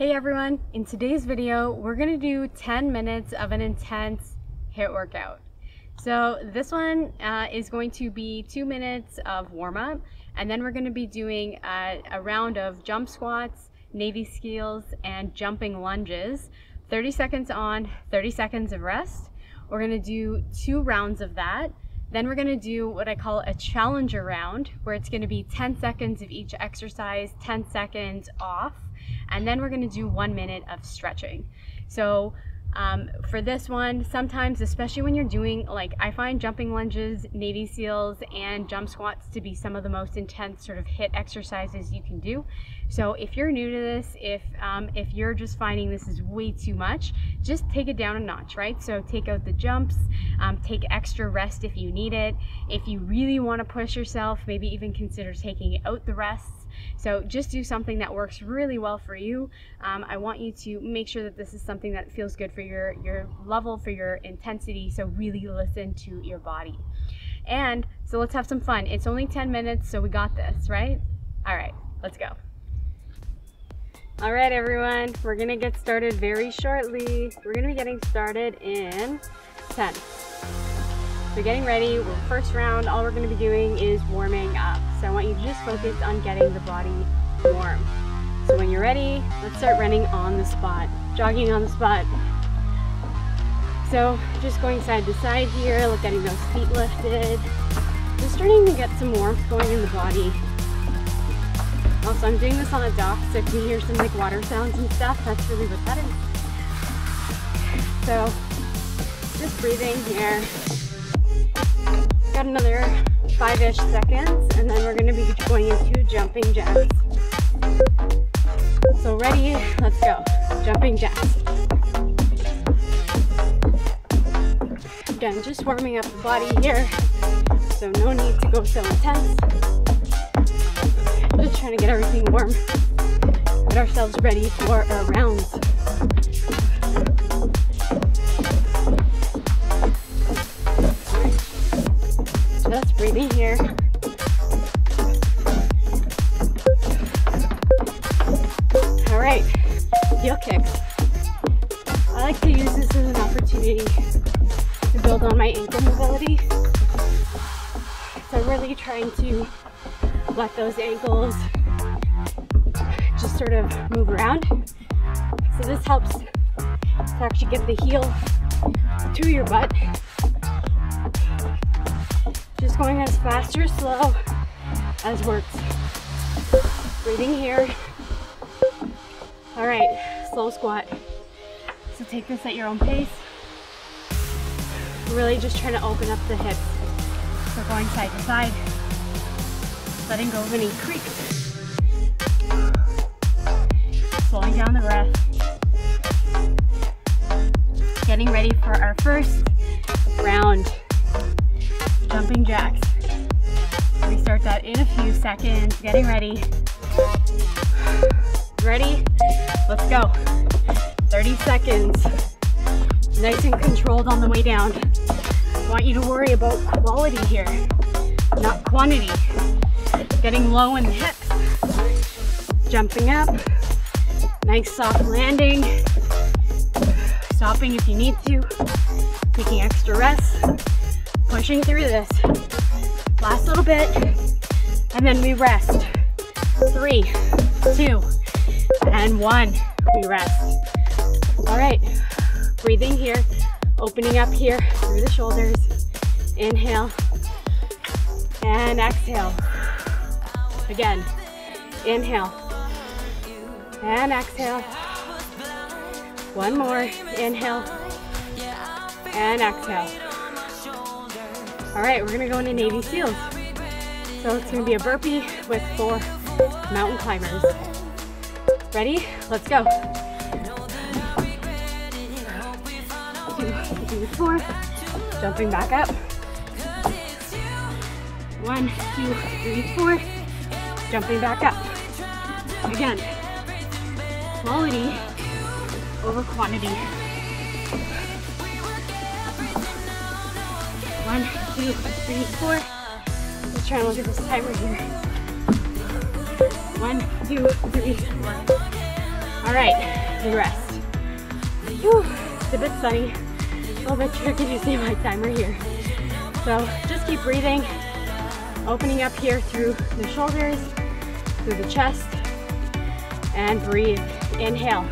Hey everyone, in today's video, we're gonna do 10 minutes of an intense HIIT workout. So this one uh, is going to be two minutes of warm up, and then we're gonna be doing a, a round of jump squats, Navy SEALs, and jumping lunges. 30 seconds on, 30 seconds of rest. We're gonna do two rounds of that. Then we're gonna do what I call a challenger round, where it's gonna be 10 seconds of each exercise, 10 seconds off, and then we're gonna do one minute of stretching. So um, for this one, sometimes, especially when you're doing, like I find jumping lunges, Navy SEALs, and jump squats to be some of the most intense sort of HIIT exercises you can do. So if you're new to this, if, um, if you're just finding this is way too much, just take it down a notch, right? So take out the jumps, um, take extra rest if you need it. If you really wanna push yourself, maybe even consider taking out the rests so just do something that works really well for you. Um, I want you to make sure that this is something that feels good for your, your level, for your intensity. So really listen to your body. And so let's have some fun. It's only 10 minutes, so we got this, right? All right, let's go. All right, everyone, we're gonna get started very shortly. We're gonna be getting started in 10. So getting ready, We're first round, all we're gonna be doing is warming up. So I want you to just focus on getting the body warm. So when you're ready, let's start running on the spot, jogging on the spot. So just going side to side here, look getting those feet lifted. Just starting to get some warmth going in the body. Also, I'm doing this on a dock, so if you hear some like water sounds and stuff, that's really what that is. So just breathing here. Got another five-ish seconds, and then we're gonna be going into jumping jacks. So ready, let's go. Jumping jacks. Again, just warming up the body here, so no need to go so intense. Just trying to get everything warm. Get ourselves ready for our rounds. Those ankles just sort of move around. So this helps to actually get the heel to your butt just going as fast or slow as works. Breathing here. All right, slow squat. So take this at your own pace. Really just trying to open up the hips. So going side to side, letting go of any creaks. Slowing down the breath. Getting ready for our first round jumping jacks. We start that in a few seconds. Getting ready. Ready? Let's go. 30 seconds. Nice and controlled on the way down. I want you to worry about quality here, not quantity. Getting low in the hips. Jumping up. Nice soft landing. Stopping if you need to. Taking extra rest pushing through this. Last little bit, and then we rest. Three, two, and one. We rest. All right, breathing here, opening up here through the shoulders. Inhale, and exhale. Again, inhale, and exhale. One more, inhale, and exhale. All right, we're gonna go into Navy SEALs. So it's gonna be a burpee with four mountain climbers. Ready? Let's go. Two, three, four. Jumping back up. One, two, three, four. Jumping back up. Again, quality over quantity. One, two, three, four. Let's try and look at this timer here. One, two, three, four. All right, the rest. Whew, it's a bit sunny, a little bit tricky to see my timer here. So just keep breathing, opening up here through the shoulders, through the chest, and breathe. Inhale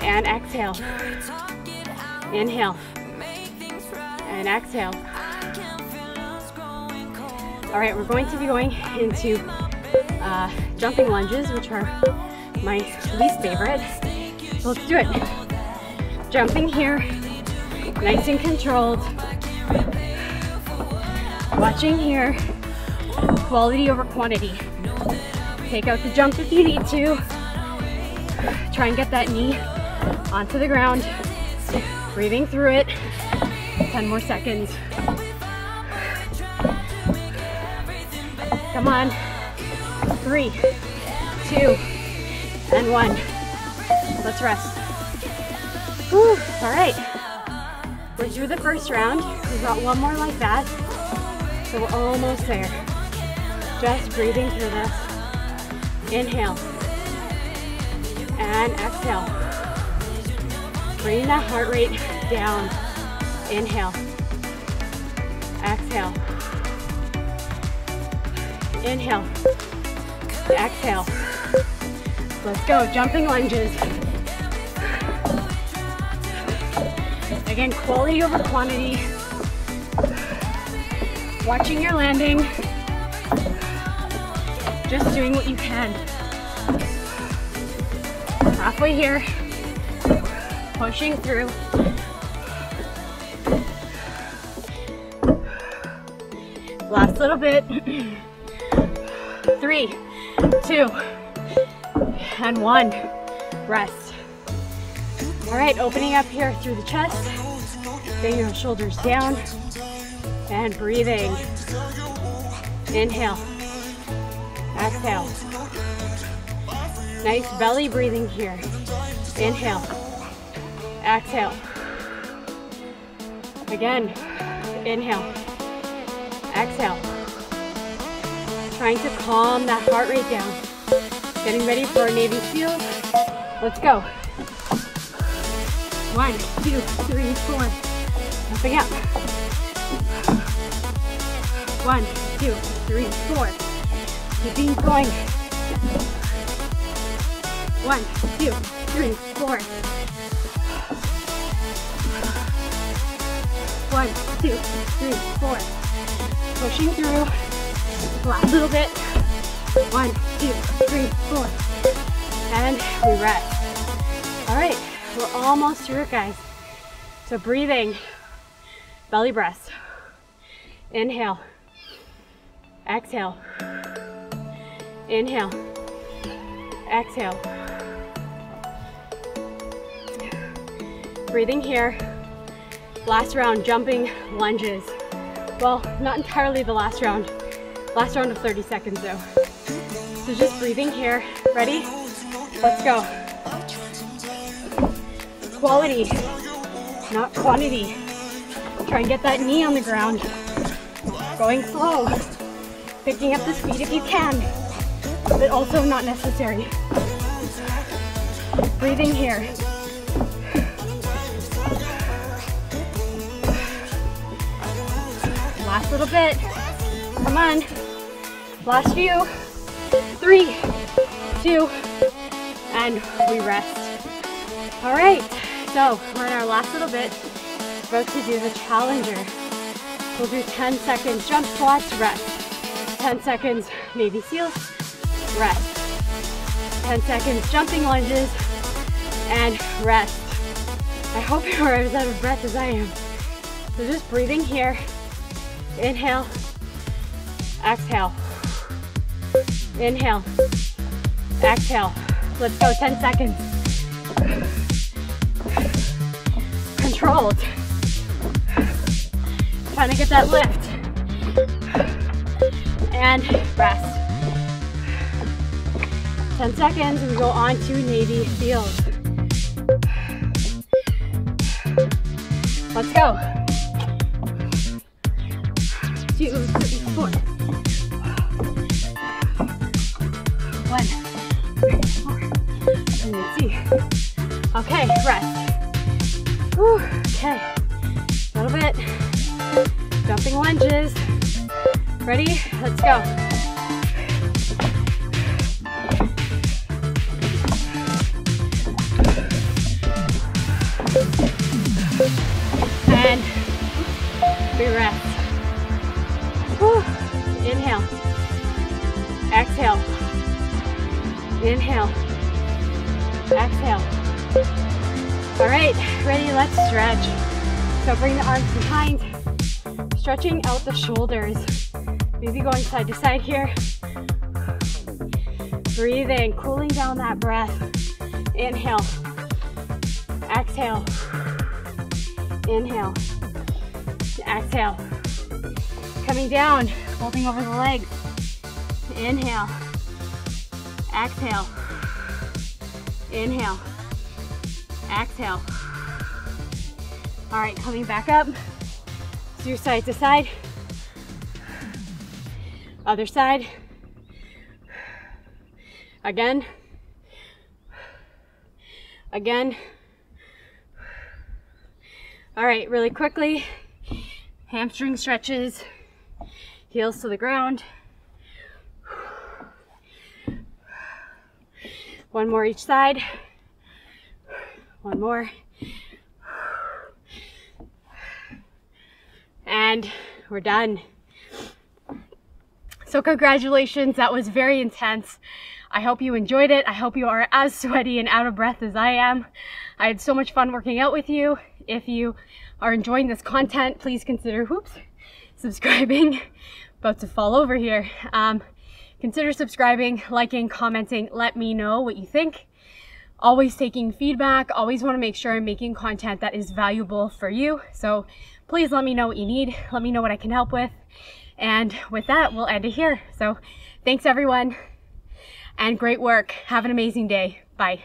and exhale. Inhale and exhale. All right, we're going to be going into uh, jumping lunges, which are my least favorite. So let's do it. Jumping here, nice and controlled. Watching here, quality over quantity. Take out the jump if you need to. Try and get that knee onto the ground. Breathing through it. 10 more seconds. Come on. Three, two, and one. Let's rest. Whew. All right. We're through the first round. We've got one more like that. So we're almost there. Just breathing through this. Inhale. And exhale. Bring that heart rate down. Inhale. Exhale. Inhale. Exhale. Let's go. Jumping lunges. Again, quality over quantity. Watching your landing. Just doing what you can. Halfway here. Pushing through. Last little bit. Three, two, and one. Rest. All right, opening up here through the chest. Bring your shoulders down and breathing. Inhale. Exhale. Nice belly breathing here. Inhale. Exhale. Again. Inhale. Exhale. Trying to calm that heart rate down. Getting ready for our Navy SEALs. Let's go. One, two, three, four. Nothing up. One, two, three, four. Keeping going. One, two, three, four. One, two, three, four. Pushing through. Last little bit. One, two, three, four. And we rest. All right, we're almost through it, guys. So breathing, belly breaths. Inhale. Exhale. Inhale. Exhale. Breathing here. Last round, jumping lunges. Well, not entirely the last round. Last round of 30 seconds though. So just breathing here. Ready? Let's go. Quality, not quantity. Try and get that knee on the ground. Going slow. Picking up the speed if you can, but also not necessary. Breathing here. Last little bit. Come on. Last few. Three, two, and we rest. All right, so we're in our last little bit. About to do the challenger. We'll do 10 seconds jump squats, rest. 10 seconds Navy SEALs, rest. 10 seconds jumping lunges, and rest. I hope you're as out of breath as I am. So just breathing here. Inhale, exhale. Inhale, exhale. Let's go, 10 seconds. Controlled. Trying to get that lift. And rest. 10 seconds, we go on to Navy SEALs. Let's go. Two, three, four. One, three, four, fancy. Okay, rest. Whew, okay, a little bit. Jumping lunges. Ready? Let's go. Inhale. Exhale. Inhale. Exhale. All right, ready, let's stretch. So bring the arms behind, stretching out the shoulders. Maybe going side to side here. Breathing, cooling down that breath. Inhale. Exhale. Inhale. Exhale. Coming down, folding over the legs. Inhale. Exhale. Inhale. Exhale. All right, coming back up. Do side to side. Other side. Again. Again. All right, really quickly. Hamstring stretches. Heels to the ground. One more each side. One more. And we're done. So congratulations, that was very intense. I hope you enjoyed it. I hope you are as sweaty and out of breath as I am. I had so much fun working out with you. If you are enjoying this content, please consider, whoops, subscribing. About to fall over here. Um, consider subscribing, liking, commenting. Let me know what you think. Always taking feedback. Always want to make sure I'm making content that is valuable for you. So please let me know what you need. Let me know what I can help with. And with that, we'll end it here. So thanks everyone and great work. Have an amazing day. Bye.